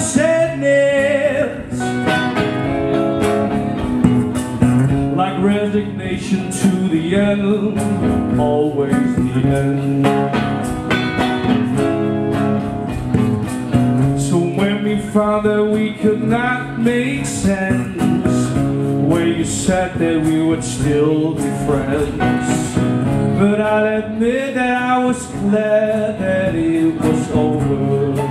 sadness Like resignation to the end Always the end. So when we found that we could not make sense Where you said that we would still be friends. But I'll admit that I was glad that it was over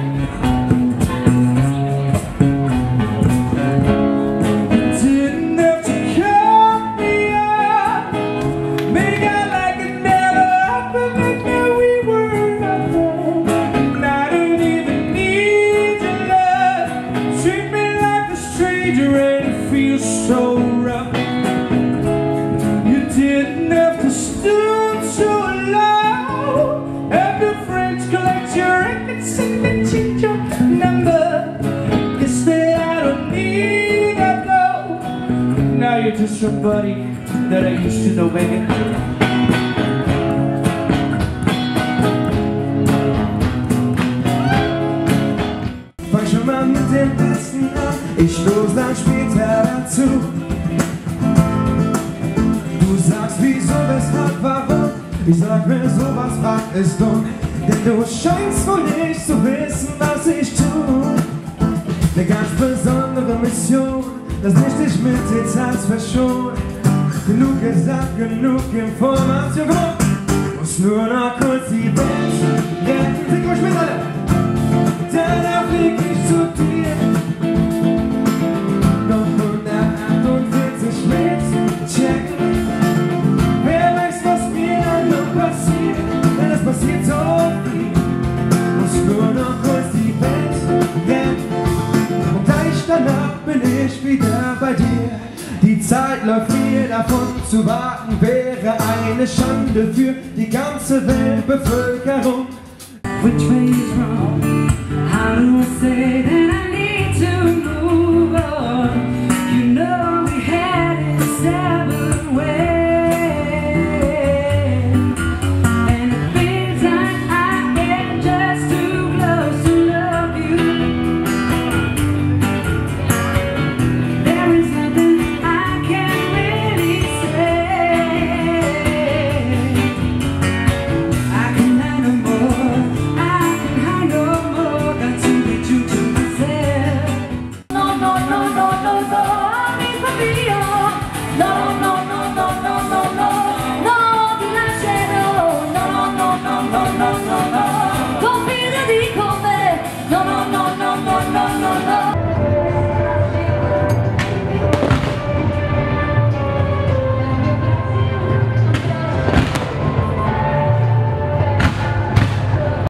You're just somebody that I used to know, baby. Fang schon mal mit dem Besten an, ich los dann später dazu. Du sagst wieso, weshalb, warum, ich sag mir sowas, frag es dumm. Denn du scheinst wohl nicht zu wissen, was ich tu. Eine ganz besondere Mission, das nicht dich mit Details verschont. Genug gesagt, genug Information. Muss nur noch kurz die Welt Die Zeit läuft mir davon zu warten, wäre eine Schande für die ganze Weltbevölkerung. Which way is wrong? No, no, no.